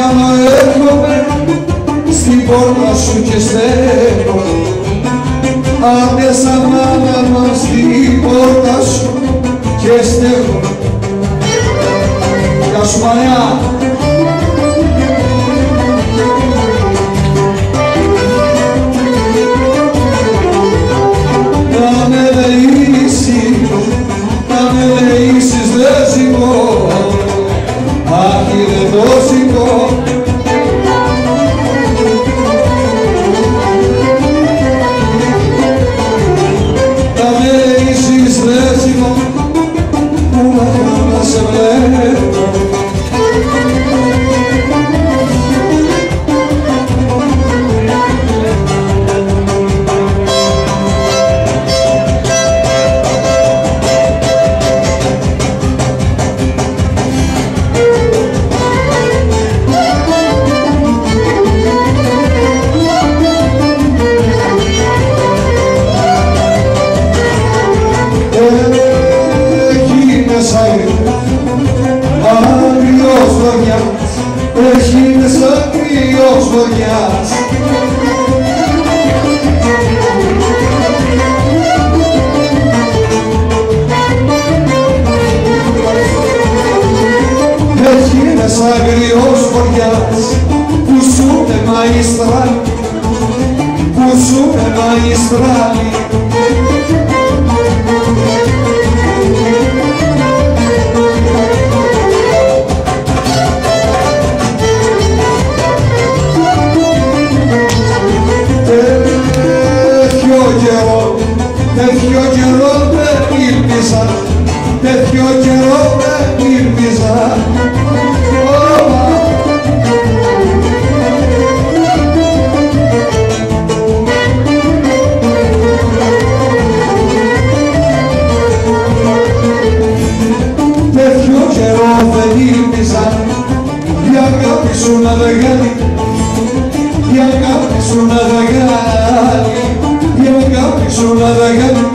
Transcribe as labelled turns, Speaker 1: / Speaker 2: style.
Speaker 1: Αγκαλιά έρχομαι στην πόρτα σου και στέκομαι Άντε σαν μας στην πόρτα σου και στέκομαι Γεια σου Μαριά! μαϊστράλι, που. αγάπη, η αγάπη σου να δ' η αγάπη σου να